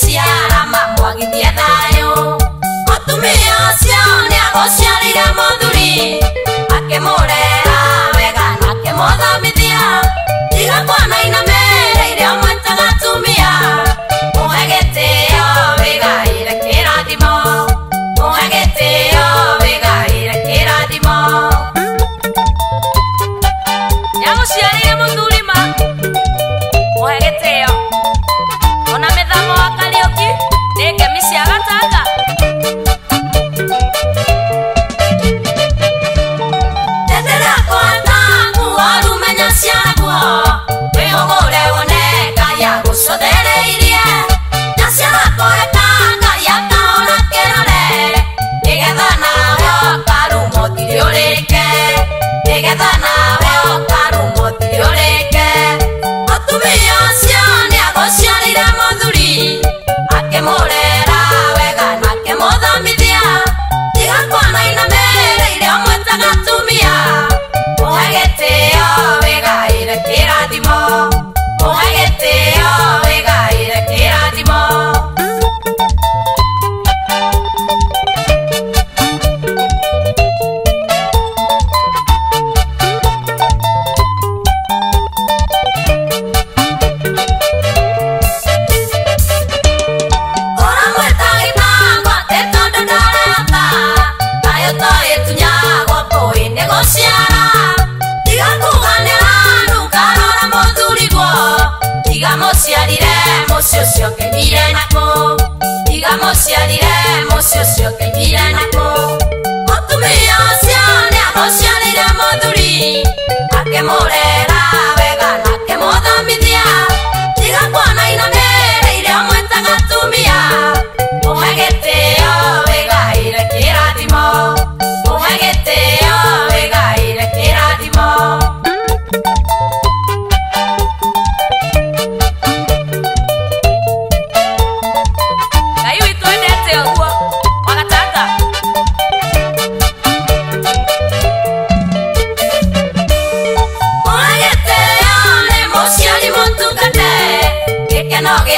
cia arama mwagithie thayo mũtumia ũcio nĩ agũciarire mũthuri akĩmũre I walk. negociará. Digamos ganará, nunca lo haremos duro Digamos si adiremos, si o si que miren a Digamos si adiremos, si o si que miren a